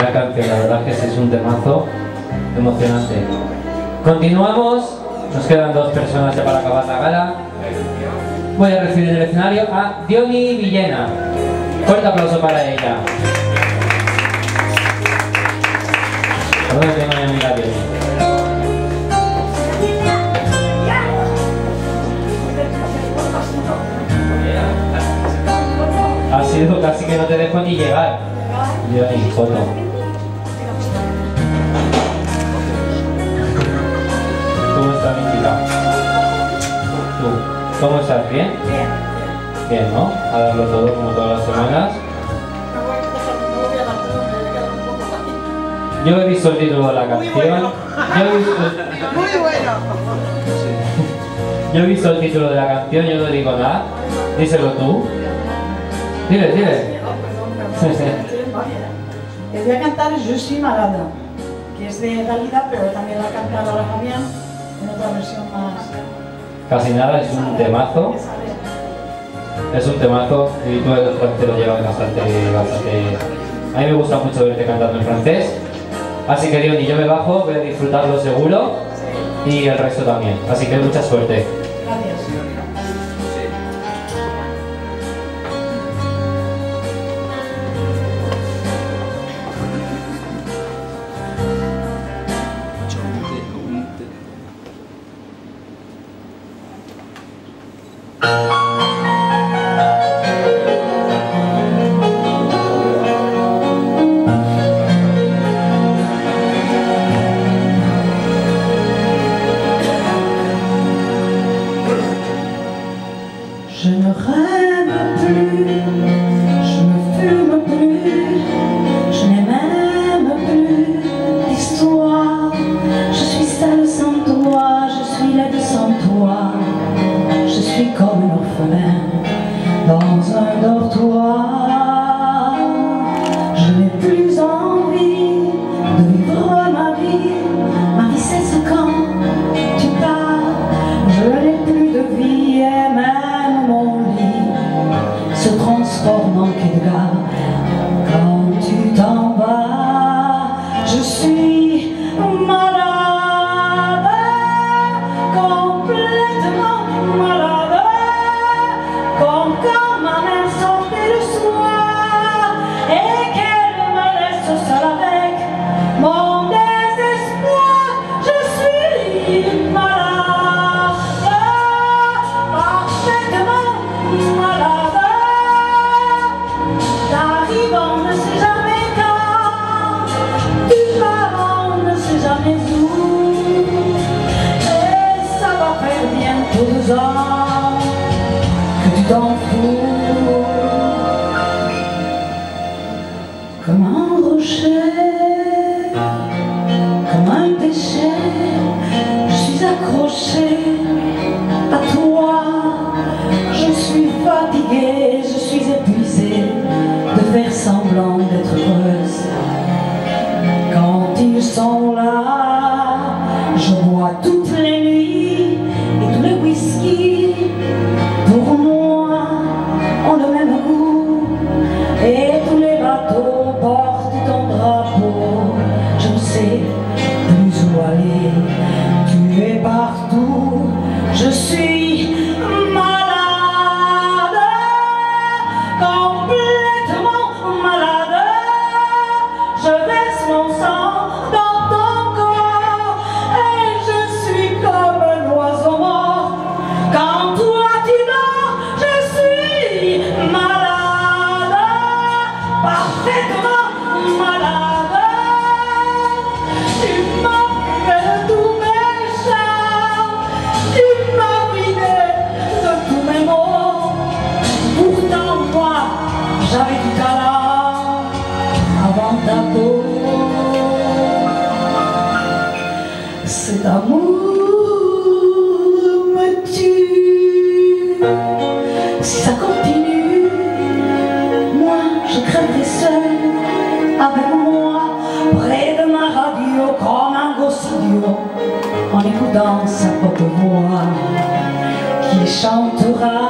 La canción, la verdad es que es un temazo emocionante. Continuamos, nos quedan dos personas ya para acabar la gala. Voy a recibir en el escenario a Diony Villena. Fuerte aplauso para ella. Diony. Ha sido casi que no te dejo ni llegar. Foto. ¿Cómo estás? ¿Bien? Bien, ¿no? A darlo todo como todas las semanas. Yo he visto el título de la canción. Yo he visto, Muy bueno. yo he visto el título de la canción, yo no digo nada. Díselo tú. Dile, dile. Les voy a cantar Je suis malade, que es de Dalida, pero también la ha cantado la Fabián en otra versión más. Casi nada, es un temazo. Es un temazo y tú francés lo llevas bastante, bastante... A mí me gusta mucho verte cantando en francés. Así que Diony, yo me bajo, voy a disfrutarlo seguro y el resto también. Así que mucha suerte. Dans un dortoir. Je n'ai plus envie de vivre ma vie, ma vie cesse quand tu pars. Je n'ai plus de vie et même mon lit se transforme en quai. Quand tu t'en vas, je suis Comme un rocher, comme un péché, je suis accrochée à toi. Je suis fatiguée, je suis épuisée de faire semblant d'être heureuse. Quand ils sont là, je bois toutes Je suis malade, complètement malade. Je verse mon sang dans ton corps et je suis comme un oiseau mort. Quand toi tu dors, je suis malade, parfaitement malade. Pourtant moi, j'avais du talent avant ta peau. Cet amour me tue. Si ça continue, moi je crèverai seul avec moi, près de ma radio, comme un gosse idiot, en écoutant sa propre voix qui chantera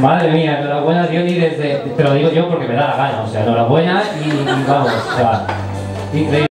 Madre mía, enhorabuena Diony desde, te lo digo yo porque me da la gana, o sea, enhorabuena y, y vamos, o sea, increíble.